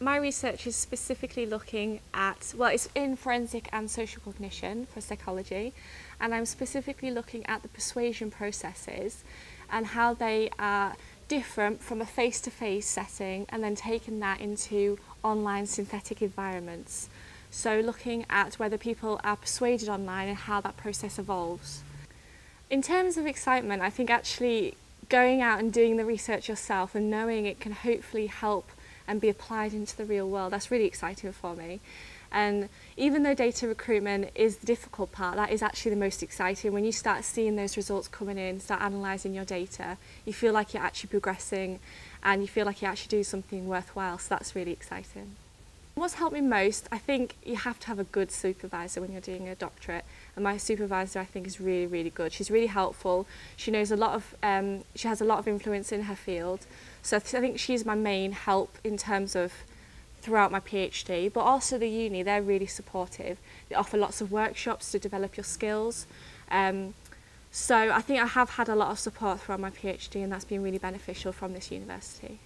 my research is specifically looking at, well, it's in forensic and social cognition for psychology, and I'm specifically looking at the persuasion processes and how they are different from a face-to-face -face setting and then taking that into online synthetic environments. So looking at whether people are persuaded online and how that process evolves. In terms of excitement, I think actually going out and doing the research yourself and knowing it can hopefully help and be applied into the real world. That's really exciting for me. And even though data recruitment is the difficult part, that is actually the most exciting. When you start seeing those results coming in, start analysing your data, you feel like you're actually progressing and you feel like you actually do something worthwhile. So that's really exciting. What's helped me most, I think you have to have a good supervisor when you're doing a doctorate. And my supervisor, I think, is really, really good. She's really helpful. She knows a lot of, um, she has a lot of influence in her field. So I, th I think she's my main help in terms of throughout my PhD, but also the uni, they're really supportive. They offer lots of workshops to develop your skills. Um, so I think I have had a lot of support throughout my PhD and that's been really beneficial from this university.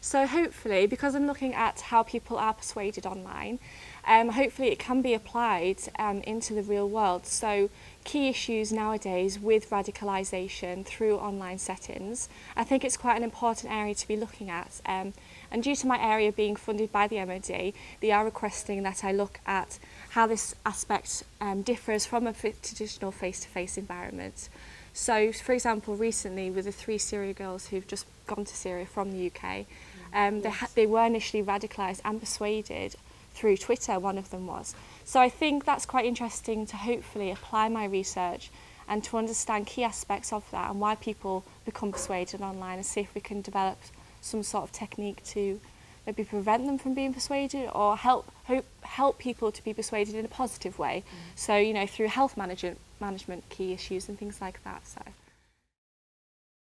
So hopefully, because I'm looking at how people are persuaded online, um, hopefully it can be applied um, into the real world. So key issues nowadays with radicalisation through online settings, I think it's quite an important area to be looking at. Um, and due to my area being funded by the MOD, they are requesting that I look at how this aspect um, differs from a traditional face-to-face -face environment. So, for example, recently with the three Syria girls who've just gone to Syria from the UK, mm. um, they, they were initially radicalised and persuaded through Twitter, one of them was. So I think that's quite interesting to hopefully apply my research and to understand key aspects of that and why people become persuaded online and see if we can develop some sort of technique to maybe prevent them from being persuaded or help hope, help people to be persuaded in a positive way. Mm. So, you know, through health management, management key issues and things like that. So.